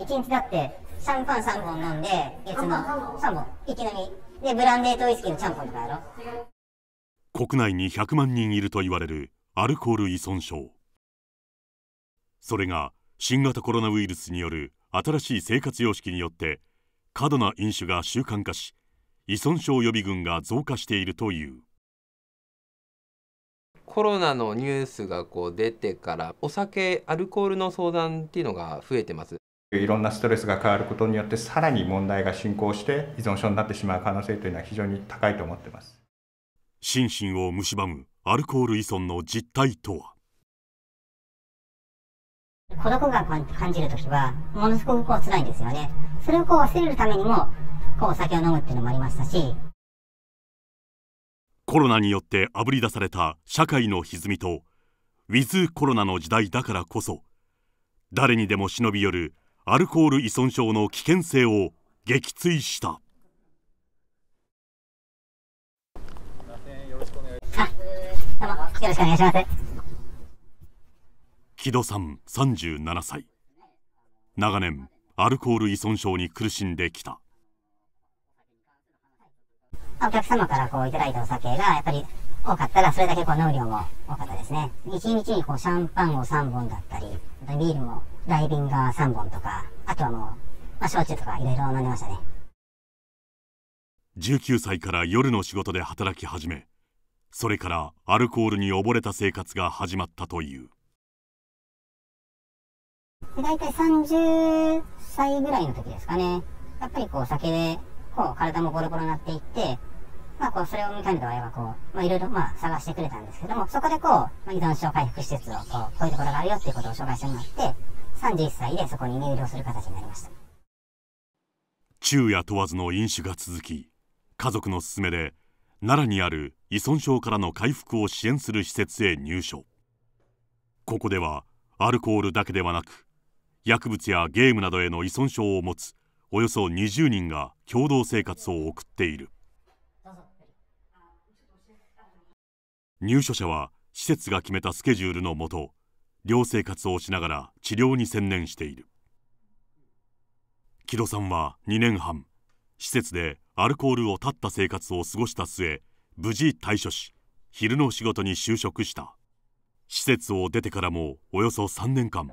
1日だってシャンパン3本飲んで月の3本一気飲みでブランデーとウイスキーのちゃんぽんとかやろ。国内に100万人いると言われるアルコール依存症。それが新型コロナウイルスによる新しい生活様式によって過度な飲酒が習慣化し依存症予備軍が増加しているという。コロナのニュースがこう出てからお酒アルコールの相談っていうのが増えてますいろんなストレスが変わることによってさらに問題が進行して依存症になってしまう可能性というのは非常に高いと思っています。心身を蝕むアルコール依存の実態とは？孤独感感じるときはものすごくこう辛いんですよね。それをこう忘れるためにもこうお酒を飲むっていうのもありましたし。コロナによってあぶり出された社会の歪みとウィズコロナの時代だからこそ誰にでも忍び寄るアルコール依存症の危険性を撃墜した。よろしくお願いします木戸さん37歳長年アルコール依存症に苦しんできた。お客様からこういただいたお酒がやっぱり多かったらそれだけこう飲む量も多かったですね。1日にこうシャンパンを3本だったりビールもダイビンガー3本とかあとはもう、まあ、焼酎とかいろいろ飲んでましたね。19歳から夜の仕事で働き始めそれからアルコールに溺れた生活が始まったという。大体30歳ぐらいの時ですかね。やっぱりこう酒でこう体もボロボロになっていってまあこうそれを見かねた場合はこう、まあいろいろまあ探してくれたんですけども、そこでこう、まあ、依存症回復施設をこう、こういうところがあるよっていうことを紹介してもらって、31歳でそこに入寮する形になりました。昼夜問わずの飲酒が続き、家族の勧めで奈良にある依存症からの回復を支援する施設へ入所。ここではアルコールだけではなく、薬物やゲームなどへの依存症を持つおよそ20人が共同生活を送っている。入所者は施設が決めたスケジュールのもと寮生活をしながら治療に専念している。木戸さんは2年半施設でアルコールを断った生活を過ごした末無事退所し昼の仕事に就職した。施設を出てからもおよそ3年間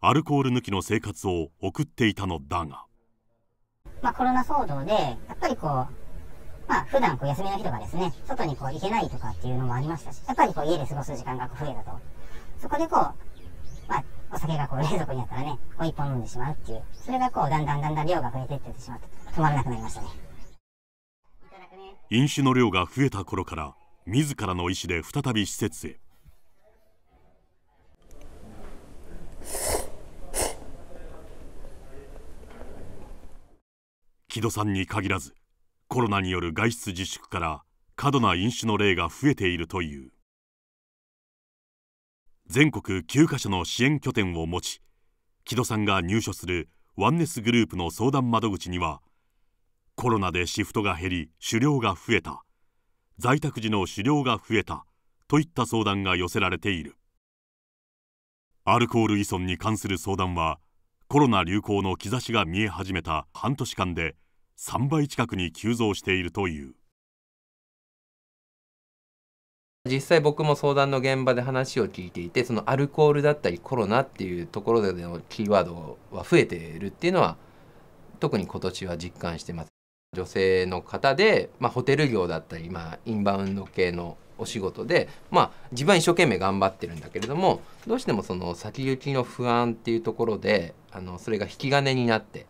アルコール抜きの生活を送っていたのだが、まあ、コロナ騒動でやっぱりこうまあ、普段こう休みの日とかですね、外にこう行けないとかっていうのもありましたし、やっぱりこう家で過ごす時間が増えたと。そこでこう、まあ、お酒がこう冷蔵庫にあったらね、こう一本飲んでしまうっていう、それがこう、だんだんだんだん量が増えていってしまって、止まらなくなりましたね。飲酒の量が増えた頃から、自らの意思で再び施設へ。木戸さんに限らず、コロナによる外出自粛から過度な飲酒の例が増えているという全国9カ所の支援拠点を持ち木戸さんが入所するワンネスグループの相談窓口にはコロナでシフトが減り狩猟が増えた在宅時の狩猟が増えたといった相談が寄せられている。アルコール依存に関する相談はコロナ流行の兆しが見え始めた半年間で3倍近くに急増しているという。実際僕も相談の現場で話を聞いていてそのアルコールだったりコロナっていうところでのキーワードは増えているっていうのは特に今年は実感してます女性の方で、まあ、ホテル業だったり、まあ、インバウンド系のお仕事で、まあ、自分は一生懸命頑張ってるんだけれどもどうしてもその先行きの不安っていうところであのそれが引き金になって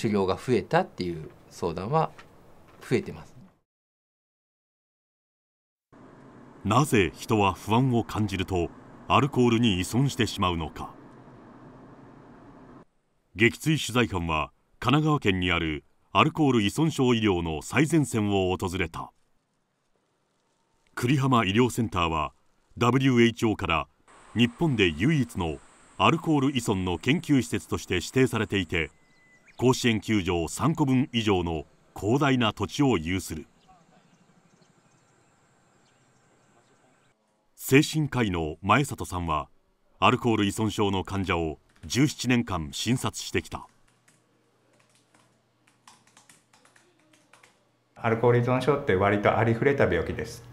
狩猟が増えたっていう相談は増えてます。なぜ人は不安を感じるとアルコールに依存してしまうのか。撃墜取材班は神奈川県にあるアルコール依存症医療の最前線を訪れた。栗浜医療センターは WHO から日本で唯一のアルコール依存の研究施設として指定されていて甲子園球場3個分以上の広大な土地を有する。精神科医の前里さんはアルコール依存症の患者を17年間診察してきた。アルコール依存症って割とありふれた病気です。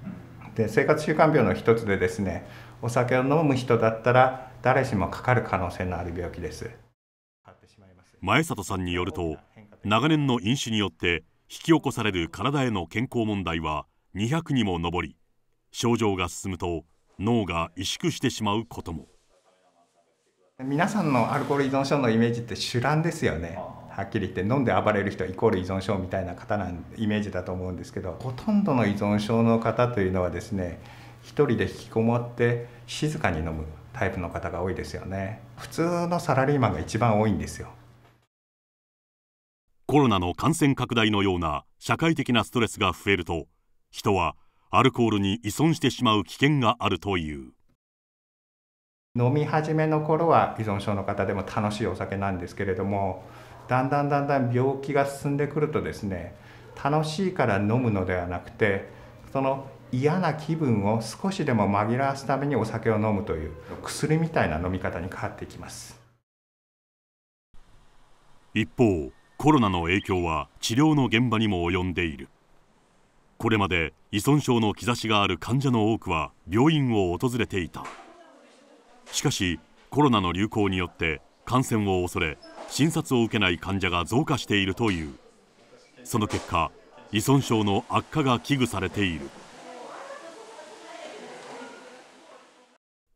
で生活習慣病の一つでですねお酒を飲む人だったら誰しもかかる可能性のある病気です。前里さんによると長年の飲酒によって引き起こされる体への健康問題は200にも上り症状が進むと脳が萎縮してしまうことも。皆さんのアルコール依存症のイメージって主乱ですよね。はっきり言って飲んで暴れる人イコール依存症みたいな方なんイメージだと思うんですけどほとんどの依存症の方というのはですね一人で引きこもって静かに飲むタイプの方が多いですよね。普通のサラリーマンが一番多いんですよ。コロナの感染拡大のような社会的なストレスが増えると人はアルコールに依存してしまう危険があるという。飲み始めの頃は依存症の方でも楽しいお酒なんですけれどもだんだんだんだん病気が進んでくるとですね楽しいから飲むのではなくてその嫌な気分を少しでも紛らわすためにお酒を飲むという薬みたいな飲み方に変わっていきます。一方コロナの影響は治療の現場にも及んでいるこれまで依存症の兆しがある患者の多くは病院を訪れていた。しかしコロナの流行によって感染を恐れ診察を受けない患者が増加しているという。その結果依存症の悪化が危惧されている。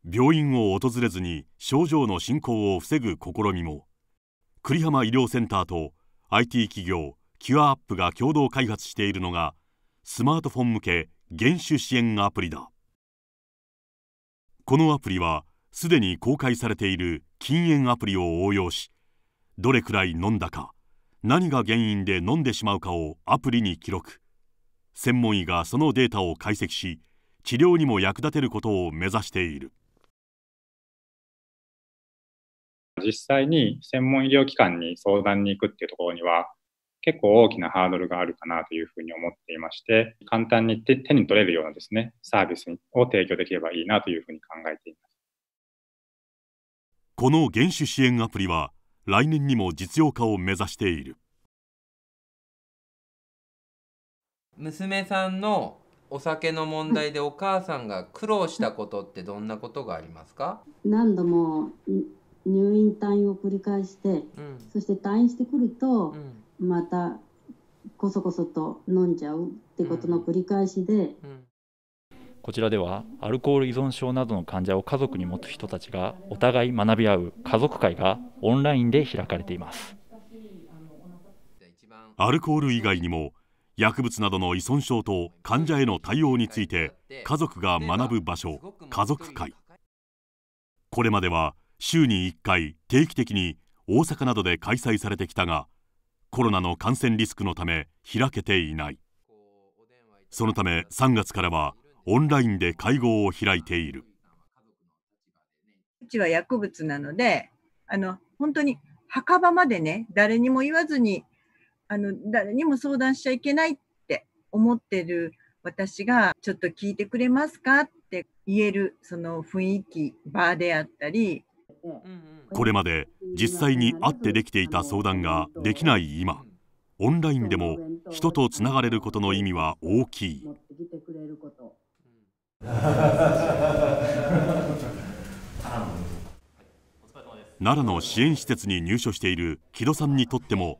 病院を訪れずに症状の進行を防ぐ試みも。栗浜医療センターと IT 企業キュアアップが共同開発しているのがスマートフォン向け減酒支援アプリだ。このアプリはすでに公開されている禁煙アプリを応用しどれくらい飲んだか何が原因で飲んでしまうかをアプリに記録。専門医がそのデータを解析し治療にも役立てることを目指している。実際に専門医療機関に相談に行くっていうところには結構大きなハードルがあるかなというふうに思っていまして簡単に手に取れるようなですねサービスを提供できればいいなというふうに考えています。この減酒支援アプリは来年にも実用化を目指している。娘さんのお酒の問題でお母さんが苦労したことってどんなことがありますか？何度も入院退院を繰り返して、うん、そして退院してくると、うん、またこそこそと飲んじゃうってことの繰り返しで、うん、こちらではアルコール依存症などの患者を家族に持つ人たちがお互い学び合う家族会がオンラインで開かれています。アルコール以外にも薬物などの依存症と患者への対応について家族が学ぶ場所家族会。これまでは週に1回定期的に大阪などで開催されてきたがコロナの感染リスクのため開けていない。そのため3月からはオンラインで会合を開いている。うちは薬物なのであの本当に墓場までね誰にも言わずにあの誰にも相談しちゃいけないって思ってる私がちょっと聞いてくれますかって言えるその雰囲気場であったり。これまで実際に会ってできていた相談ができない今オンラインでも人とつながれることの意味は大きい奈良の支援施設に入所している木戸さんにとっても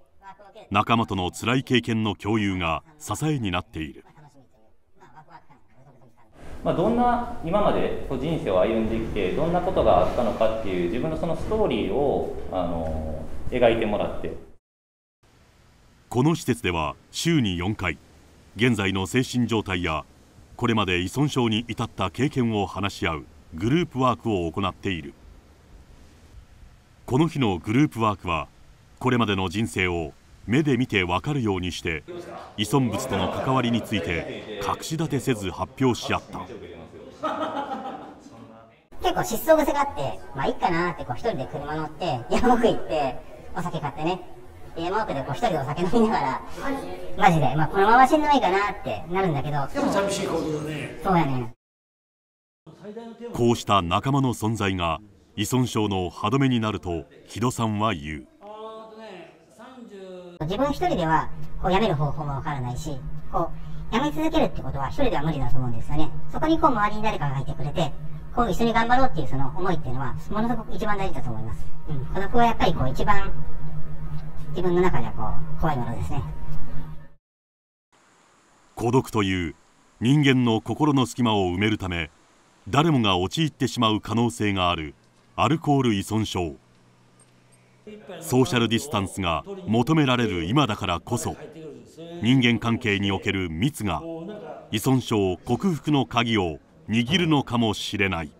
仲間との辛い経験の共有が支えになっている。まあ、どんな今まで人生を歩んできてどんなことがあったのかっていう自分のそのストーリーをあの描いてもらって。この施設では週に4回現在の精神状態やこれまで依存症に至った経験を話し合うグループワークを行っている。この日のグループワークはこれまでの人生を目で見て分かるようにして依存物との関わりについて隠し立てせず発表し合った。結構失踪癖があってまあいいかなってこう一人で車乗って山奥行ってお酒買ってね。山奥でこう一人でお酒飲みながらマジで、まあ、このまま死んでもいいかなってなるんだけど。でも寂しいことだね。そうやねこうした仲間の存在が依存症の歯止めになると木戸さんは言う自分一人ではこうやめる方法もわからないしこうやめ続けるってことは一人では無理だと思うんですよね。そこにこう周りに誰かがいてくれてこう一緒に頑張ろうっていうその思いっていうのはものすごく一番大事だと思います、うん、孤独はやっぱりこう一番自分の中ではこう怖いものですね。孤独という人間の心の隙間を埋めるため誰もが陥ってしまう可能性があるアルコール依存症。ソーシャルディスタンスが求められる今だからこそ人間関係における密が依存症克服の鍵を握るのかもしれない。